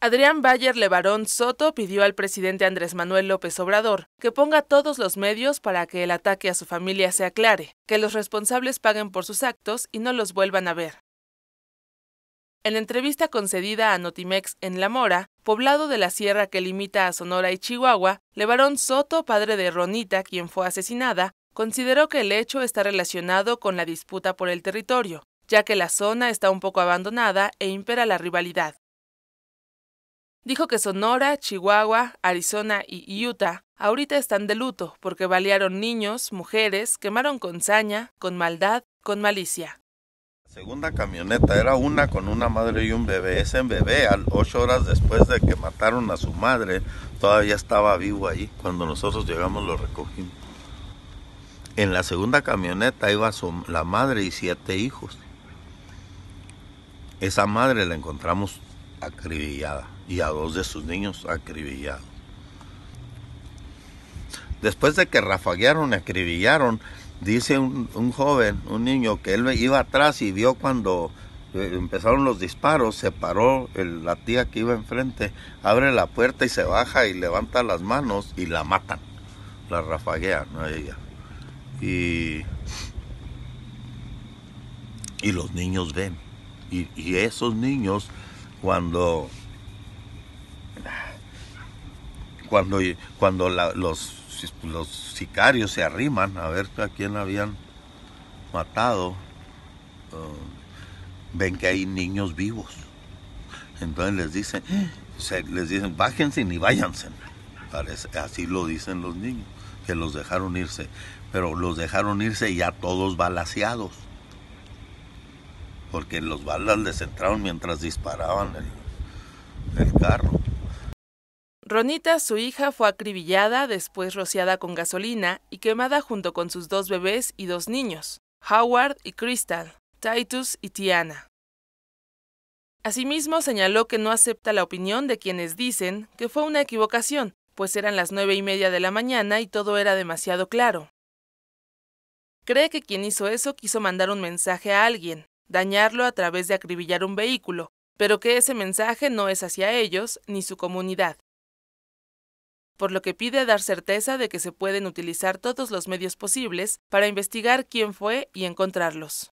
Adrián Bayer Levarón Soto pidió al presidente Andrés Manuel López Obrador que ponga todos los medios para que el ataque a su familia se aclare, que los responsables paguen por sus actos y no los vuelvan a ver. En entrevista concedida a Notimex en La Mora, poblado de la sierra que limita a Sonora y Chihuahua, Levarón Soto, padre de Ronita, quien fue asesinada, consideró que el hecho está relacionado con la disputa por el territorio, ya que la zona está un poco abandonada e impera la rivalidad. Dijo que Sonora, Chihuahua, Arizona y Utah ahorita están de luto porque balearon niños, mujeres, quemaron con saña, con maldad, con malicia. La segunda camioneta era una con una madre y un bebé. Ese bebé, ocho horas después de que mataron a su madre, todavía estaba vivo ahí. Cuando nosotros llegamos lo recogimos. En la segunda camioneta iba la madre y siete hijos. Esa madre la encontramos acribillada y a dos de sus niños acribillados. Después de que rafaguearon y acribillaron, dice un, joven, un niño, que él iba atrás y vio cuando eh, empezaron los disparos, se paró la tía que iba enfrente, abre la puerta y se baja y levanta las manos y la matan, la rafaguean a ella. Y, y los niños ven. Y, y esos niños cuando cuando, cuando los, los sicarios se arriman a ver a quién habían matado, uh, ven que hay niños vivos. Entonces les dicen, les dicen, bájense y váyanse. así lo dicen los niños, que los dejaron irse. Pero los dejaron irse ya todos balaseados. Porque los balas les entraron mientras disparaban el carro. Ronita, su hija, fue acribillada, después rociada con gasolina y quemada junto con sus dos bebés y dos niños, Howard y Crystal, Titus y Tiana. Asimismo, señaló que no acepta la opinión de quienes dicen que fue una equivocación, pues eran las nueve y media de la mañana y todo era demasiado claro. Cree que quien hizo eso quiso mandar un mensaje a alguien, dañarlo a través de acribillar un vehículo, pero que ese mensaje no es hacia ellos ni su comunidad por lo que pide dar certeza de que se pueden utilizar todos los medios posibles para investigar quién fue y encontrarlos.